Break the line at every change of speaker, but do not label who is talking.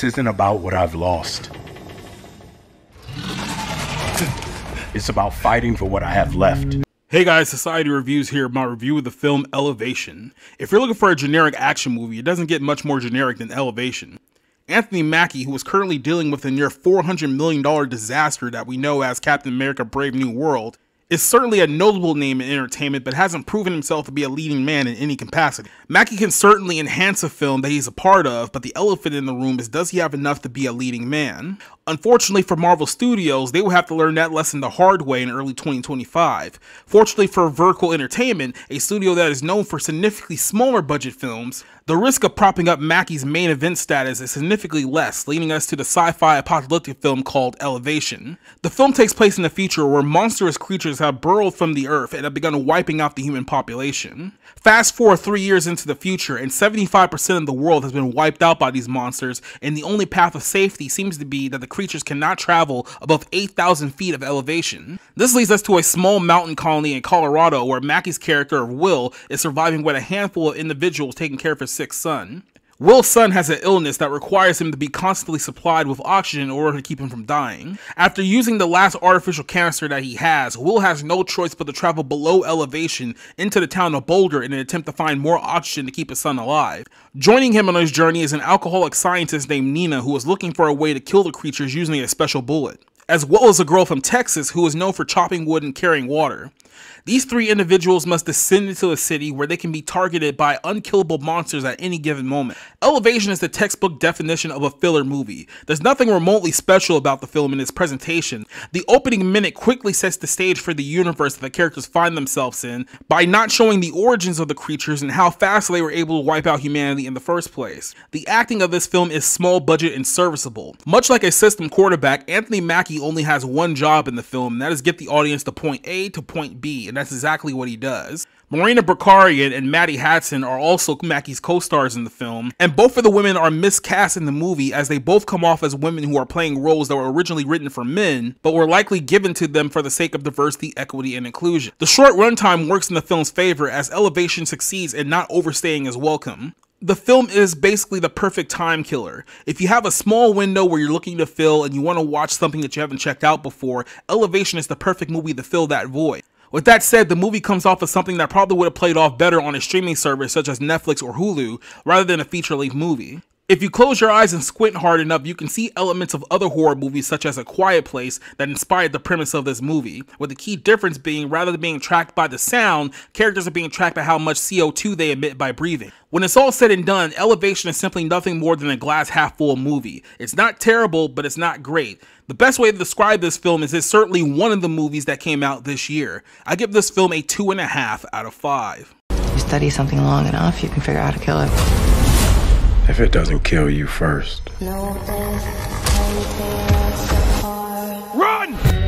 This isn't about what I've lost. It's about fighting for what I have left.
Hey guys, Society Reviews here, my review of the film Elevation. If you're looking for a generic action movie, it doesn't get much more generic than Elevation. Anthony Mackie, who is currently dealing with the near $400 million disaster that we know as Captain America Brave New World, is certainly a notable name in entertainment, but hasn't proven himself to be a leading man in any capacity. Mackie can certainly enhance a film that he's a part of, but the elephant in the room is does he have enough to be a leading man? Unfortunately for Marvel Studios, they will have to learn that lesson the hard way in early 2025. Fortunately for Vertical Entertainment, a studio that is known for significantly smaller budget films, the risk of propping up Mackie's main event status is significantly less, leading us to the sci-fi apocalyptic film called Elevation. The film takes place in the future where monstrous creatures have burrowed from the earth and have begun wiping out the human population. Fast forward three years into the future, and 75% of the world has been wiped out by these monsters, and the only path of safety seems to be that the creatures cannot travel above 8,000 feet of elevation. This leads us to a small mountain colony in Colorado where Mackie's character of Will is surviving with a handful of individuals taking care of his sick son. Will's son has an illness that requires him to be constantly supplied with oxygen in order to keep him from dying. After using the last artificial canister that he has, Will has no choice but to travel below elevation into the town of Boulder in an attempt to find more oxygen to keep his son alive. Joining him on his journey is an alcoholic scientist named Nina who is looking for a way to kill the creatures using a special bullet as well as a girl from Texas who is known for chopping wood and carrying water. These three individuals must descend into a city where they can be targeted by unkillable monsters at any given moment. Elevation is the textbook definition of a filler movie. There's nothing remotely special about the film in its presentation. The opening minute quickly sets the stage for the universe that the characters find themselves in by not showing the origins of the creatures and how fast they were able to wipe out humanity in the first place. The acting of this film is small budget and serviceable. Much like a system quarterback, Anthony Mackie only has one job in the film, and that is get the audience to point A to point B and that's exactly what he does. Morena Baccarin and Maddie Hasson are also Mackie's co-stars in the film, and both of the women are miscast in the movie as they both come off as women who are playing roles that were originally written for men, but were likely given to them for the sake of diversity, equity, and inclusion. The short runtime works in the film's favor as Elevation succeeds in not overstaying as welcome the film is basically the perfect time killer. If you have a small window where you're looking to fill and you want to watch something that you haven't checked out before, Elevation is the perfect movie to fill that void. With that said, the movie comes off as something that probably would have played off better on a streaming service such as Netflix or Hulu, rather than a feature-length movie. If you close your eyes and squint hard enough, you can see elements of other horror movies such as A Quiet Place that inspired the premise of this movie, with the key difference being rather than being tracked by the sound, characters are being tracked by how much CO2 they emit by breathing. When it's all said and done, Elevation is simply nothing more than a glass half full movie. It's not terrible, but it's not great. The best way to describe this film is it's certainly one of the movies that came out this year. I give this film a two and a half out of five.
You study something long enough, you can figure out how to kill it.
If it doesn't kill you first.
Run!